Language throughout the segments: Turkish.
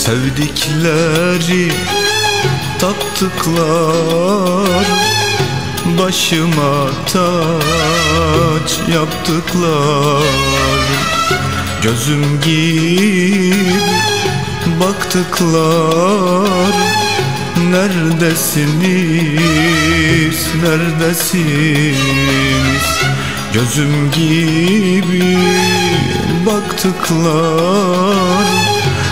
Sevdikleri taptıklar Başıma taç yaptıklar. Gözüm gibi baktıklar Neredesiniz, neredesiniz? Gözüm gibi baktıklar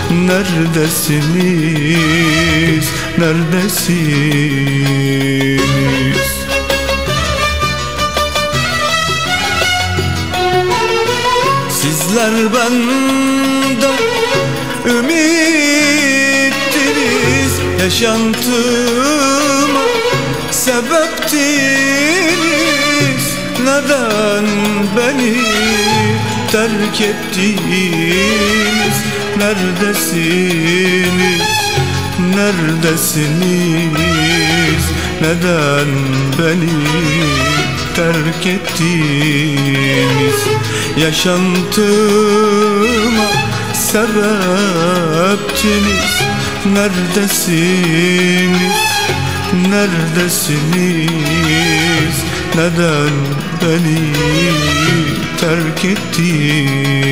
Neredesiniz, neredesiniz? Sizler benden ümittiniz. Yaşantıma sebeptiniz. Neden beni terk ettiniz Neredesiniz, neredesiniz? Neden beni terk ettiniz Yaşantıma sebeptiniz. Neredesiniz, neredesiniz? Neden beni terk ettiniz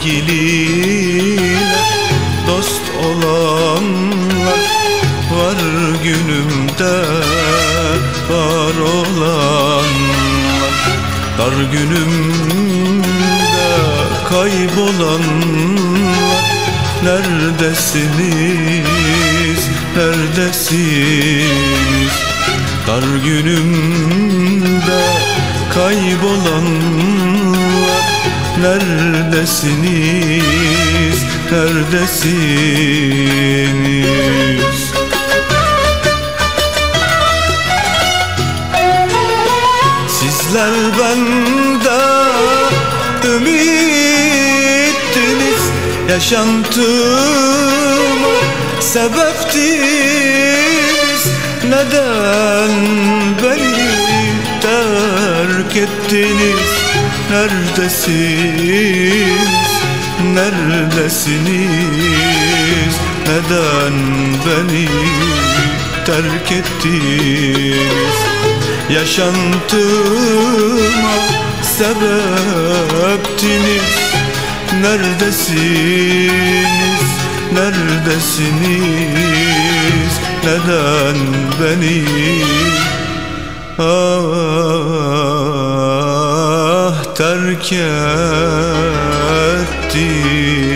Sevgililer, dost olanlar Var günümde var olanlar. Dar günümde kaybolanlar. Neredesiniz, neredesiniz? Dar günümde kaybolanlar Neredesiniz, neredesiniz? Sizler bende ümittiniz. Yaşantıma sebeptiniz Neden beni terk ettiniz Neredesiniz, neredesiniz? Neden beni terk ettiniz? Yaşantıma sebeptiniz. Neredesiniz, neredesiniz? Neden beni? Ah terk etti.